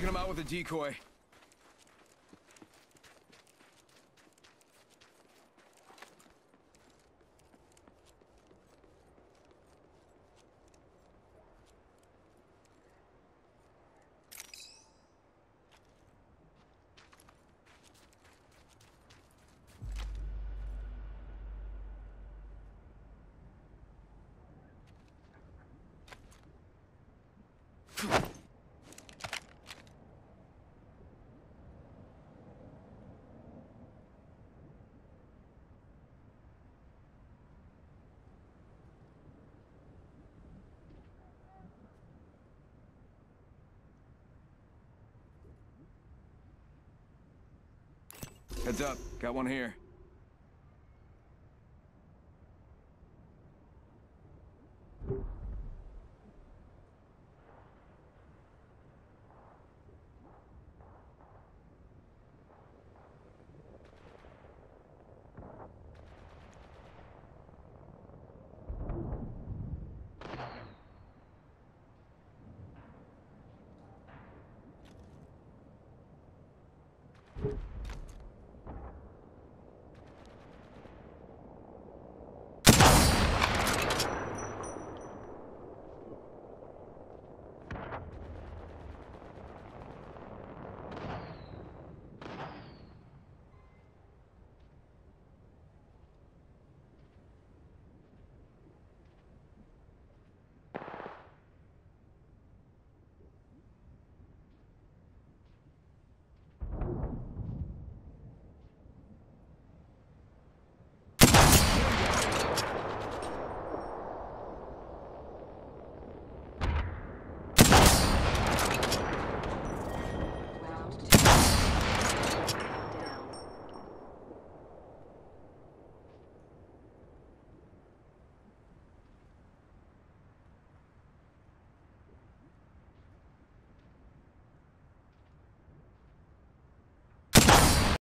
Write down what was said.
taking him out with a decoy. Heads up, got one here.